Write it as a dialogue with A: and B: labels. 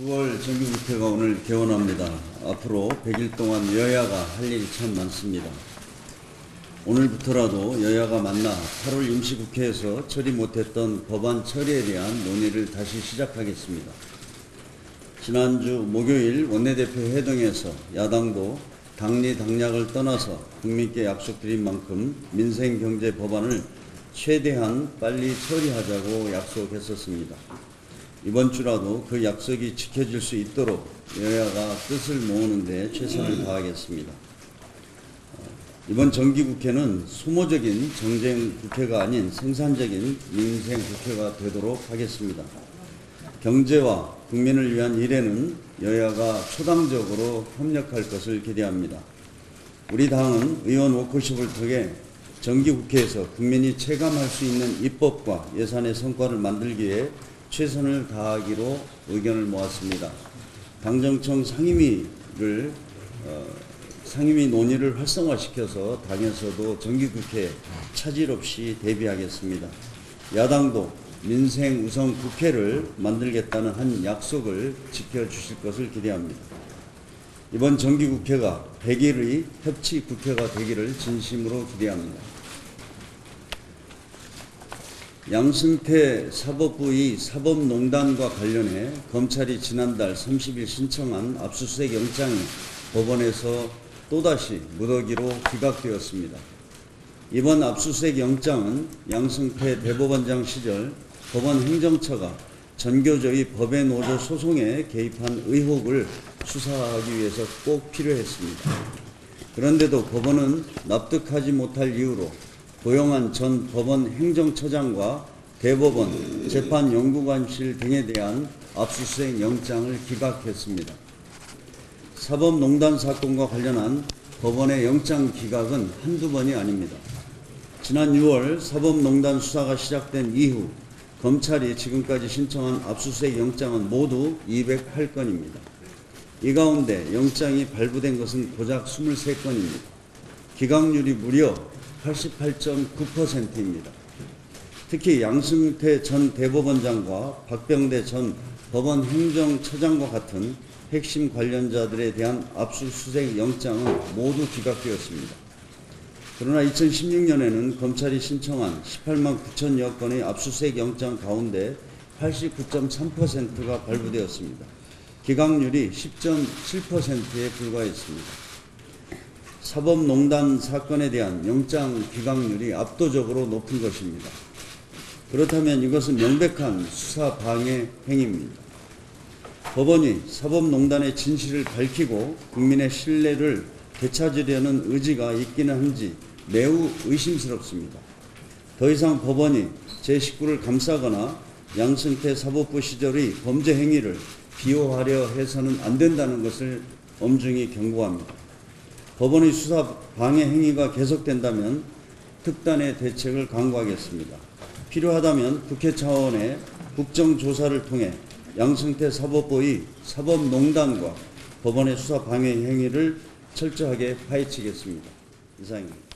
A: 9월 정기국회가 오늘 개원합니다. 앞으로 100일 동안 여야가 할 일이 참 많습니다. 오늘부터라도 여야가 만나 8월 임시국회에서 처리 못했던 법안 처리에 대한 논의를 다시 시작하겠습니다. 지난주 목요일 원내대표 회동에서 야당도 당리 당략을 떠나서 국민께 약속드린 만큼 민생 경제 법안을 최대한 빨리 처리하자고 약속했었습니다. 이번 주라도 그 약속이 지켜질 수 있도록 여야가 뜻을 모으는 데 최선을 다하겠습니다. 어, 이번 정기국회는 소모적인 정쟁 국회가 아닌 생산적인 민생 국회가 되도록 하겠습니다. 경제와 국민을 위한 일에는 여야가 초당적으로 협력할 것을 기대합니다. 우리 당은 의원 워크숍을 통해 정기국회에서 국민이 체감할 수 있는 입법과 예산의 성과를 만들기 위해 최선을 다하기로 의견을 모았습니다. 당정청 상임위를 어, 상임위 논의를 활성화시켜서 당에서도 정기국회 차질 없이 대비하겠습니다. 야당도 민생 우선 국회를 만들겠다는 한 약속을 지켜주실 것을 기대합니다. 이번 정기국회가 100일의 협치 국회가 되기를 진심으로 기대합니다. 양승태 사법부의 사법농단과 관련해 검찰이 지난달 30일 신청한 압수수색 영장이 법원에서 또다시 무더기로 기각되었습니다. 이번 압수수색 영장은 양승태 대법원장 시절 법원 행정처가 전교조의 법의 노조 소송에 개입한 의혹을 수사하기 위해서 꼭 필요했습니다. 그런데도 법원은 납득하지 못할 이유로 고용한 전 법원 행정처장과 대법원 재판연구관실 등에 대한 압수수색 영장을 기각했습니다. 사법농단 사건과 관련한 법원의 영장 기각은 한두 번이 아닙니다. 지난 6월 사법농단 수사가 시작된 이후 검찰이 지금까지 신청한 압수수색 영장은 모두 208건입니다. 이 가운데 영장이 발부된 것은 고작 23건입니다. 기각률이 무려 88.9%입니다. 특히 양승태 전 대법원장과 박병대 전 법원 행정처장과 같은 핵심 관련자들에 대한 압수수색 영장은 모두 기각되었습니다. 그러나 2016년에는 검찰이 신청한 18만 9천여 건의 압수수색 영장 가운데 89.3%가 발부되었습니다. 기각률이 10.7%에 불과했습니다. 사법농단 사건에 대한 영장 기각률이 압도적으로 높은 것입니다. 그렇다면 이것은 명백한 수사 방해 행위입니다. 법원이 사법농단의 진실을 밝히고 국민의 신뢰를 되찾으려는 의지가 있기는 한지 매우 의심스럽습니다. 더 이상 법원이 제 식구를 감싸거나 양승태 사법부 시절의 범죄 행위를 비호하려 해서는 안 된다는 것을 엄중히 경고합니다. 법원의 수사 방해 행위가 계속된다면 특단의 대책을 강구하겠습니다. 필요하다면 국회 차원의 국정조사를 통해 양승태 사법부의 사법농단과 법원의 수사 방해 행위를 철저하게 파헤치겠습니다. 이상입니다.